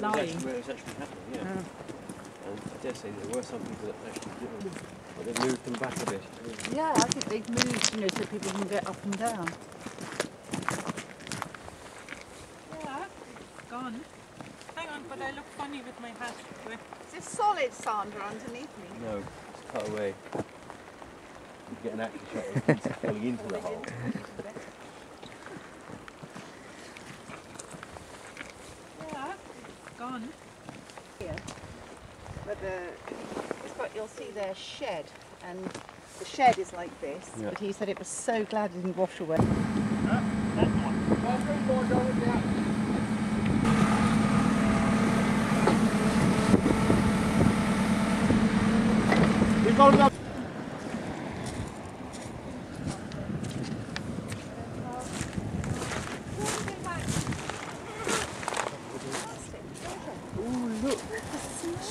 was lying. actually where it was actually happening, yeah. Oh. And I dare say there were some people that actually did it, but they've moved them back a bit. Yeah, I think they've moved, you know, so people can get up and down. Yeah, gone. Hang on, but I look funny with my hat. Wait. Is this solid, Sandra, underneath me? No, it's cut away. You get an action shot of it falling into the hole. Here. But the, it's got, you'll see their shed, and the shed is like this. Yeah. But he said it was so glad it didn't wash away.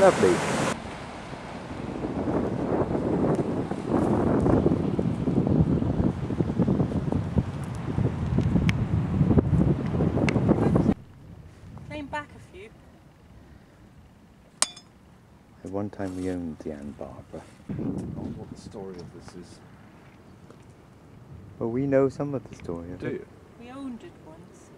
Lovely. Came back a few. At one time we owned the Ann Barbara. what the story of this is. Well, we know some of the story of Do it. you? We owned it once.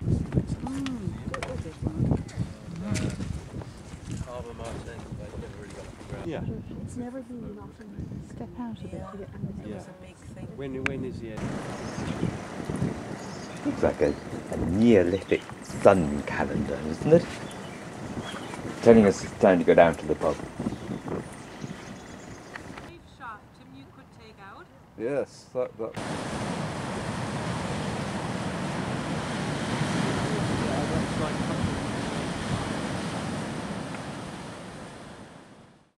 Harbour Martin, but I never really got off the ground. Yeah. It's never been nothing. step out of it. It Yeah. thing. When when is the end? Looks like a, a Neolithic sun calendar, isn't it? Telling us it's time to go down to the pub. Yes, that that